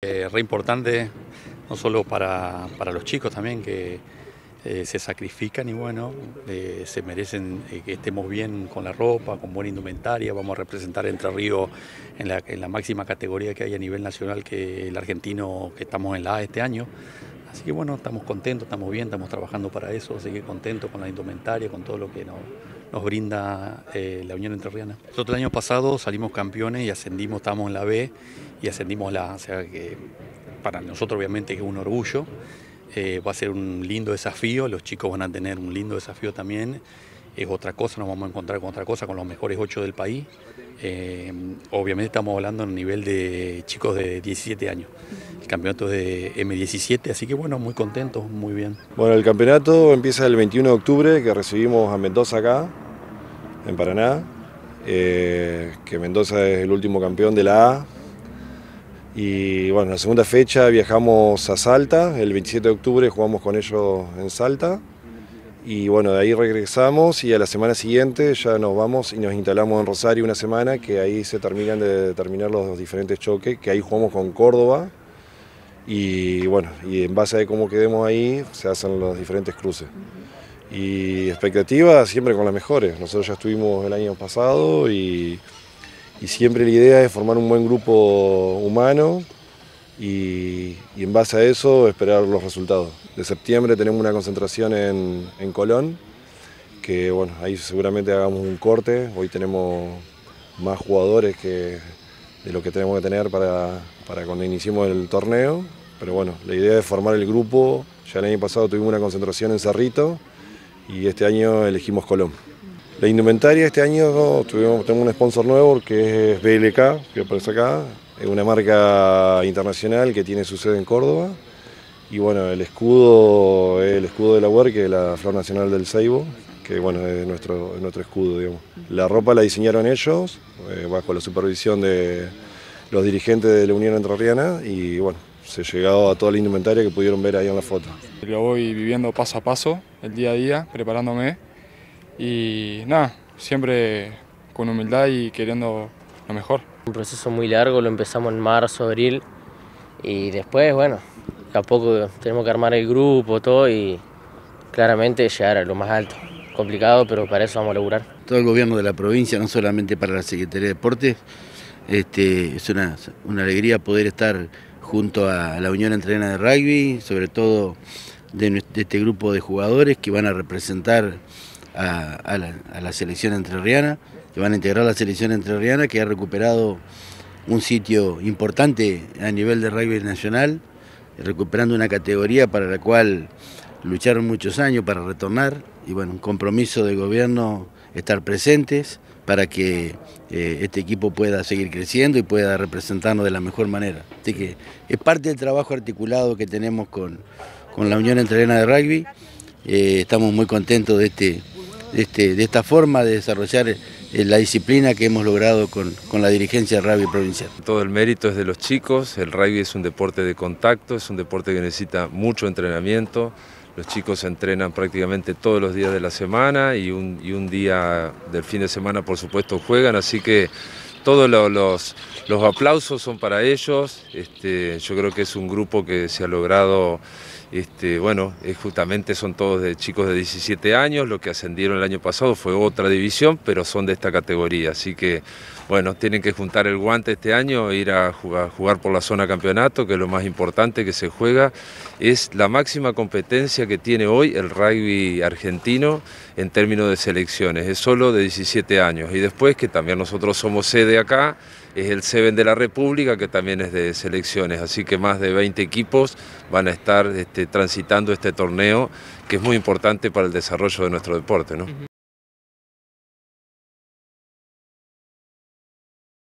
Eh, re importante, no solo para, para los chicos también que eh, se sacrifican y bueno, eh, se merecen que estemos bien con la ropa, con buena indumentaria, vamos a representar Entre Ríos en la, en la máxima categoría que hay a nivel nacional que el argentino que estamos en la A este año. Así que bueno, estamos contentos, estamos bien, estamos trabajando para eso, así que contentos con la indumentaria, con todo lo que nos, nos brinda eh, la Unión Entrerriana. Nosotros el año pasado salimos campeones y ascendimos, estábamos en la B y ascendimos la o sea que para nosotros obviamente es un orgullo, eh, va a ser un lindo desafío, los chicos van a tener un lindo desafío también, es otra cosa, nos vamos a encontrar con otra cosa, con los mejores ocho del país. Eh, obviamente estamos hablando en nivel de chicos de 17 años. El campeonato es de M17, así que bueno, muy contentos, muy bien. Bueno, el campeonato empieza el 21 de octubre, que recibimos a Mendoza acá, en Paraná, eh, que Mendoza es el último campeón de la A. Y bueno, la segunda fecha viajamos a Salta, el 27 de octubre jugamos con ellos en Salta. Y bueno, de ahí regresamos y a la semana siguiente ya nos vamos y nos instalamos en Rosario una semana, que ahí se terminan de terminar los diferentes choques, que ahí jugamos con Córdoba. Y bueno, y en base a cómo quedemos ahí se hacen los diferentes cruces. Y expectativas siempre con las mejores. Nosotros ya estuvimos el año pasado y, y siempre la idea es formar un buen grupo humano y, en base a eso esperar los resultados. De septiembre tenemos una concentración en, en, Colón, que bueno, ahí seguramente hagamos un corte, hoy tenemos más jugadores que de lo que tenemos que tener para, para cuando iniciemos el torneo, pero bueno, la idea es formar el grupo, ya el año pasado tuvimos una concentración en Cerrito y este año elegimos Colón. La indumentaria este año tuvimos, tenemos un sponsor nuevo que es BLK, que aparece acá, es una marca internacional que tiene su sede en Córdoba. Y bueno, el escudo es el escudo de la UER, que es la flor nacional del Ceibo, que bueno, es nuestro, es nuestro escudo, digamos. La ropa la diseñaron ellos, eh, bajo la supervisión de los dirigentes de la Unión Entrerriana, y bueno, se ha llegado a toda la indumentaria que pudieron ver ahí en la foto. Lo voy viviendo paso a paso, el día a día, preparándome, y nada, siempre con humildad y queriendo lo mejor. Un proceso muy largo, lo empezamos en marzo, abril y después, bueno, a poco tenemos que armar el grupo, todo y claramente llegar a lo más alto. Complicado, pero para eso vamos a lograr. Todo el gobierno de la provincia, no solamente para la Secretaría de Deportes, este, es una, una alegría poder estar junto a la Unión Entrena de Rugby, sobre todo de, de este grupo de jugadores que van a representar a, la, a la selección entrerriana que van a integrar la selección entrerriana, que ha recuperado un sitio importante a nivel de rugby nacional, recuperando una categoría para la cual lucharon muchos años para retornar, y bueno, un compromiso del gobierno estar presentes para que eh, este equipo pueda seguir creciendo y pueda representarnos de la mejor manera. Así que es parte del trabajo articulado que tenemos con, con la Unión Entrerriana de Rugby, eh, estamos muy contentos de este este, de esta forma de desarrollar la disciplina que hemos logrado con, con, la dirigencia del rugby provincial. Todo el mérito es de los chicos, el rugby es un deporte de contacto, es un deporte que necesita mucho entrenamiento, los chicos entrenan prácticamente todos los días de la semana y un, y un día del fin de semana por supuesto juegan, así que todos los, los, aplausos son para ellos, este, yo creo que es un grupo que se ha logrado este, bueno, justamente son todos de chicos de 17 años, lo que ascendieron el año pasado fue otra división, pero son de esta categoría, así que bueno, tienen que juntar el guante este año ir a jugar, jugar, por la zona campeonato, que es lo más importante que se juega, es la máxima competencia que tiene hoy el rugby argentino en términos de selecciones, es solo de 17 años, y después que también nosotros somos sede acá, es el Seven de la República, que también es de selecciones, así que más de 20 equipos van a estar este, transitando este torneo, que es muy importante para el desarrollo de nuestro deporte. ¿no?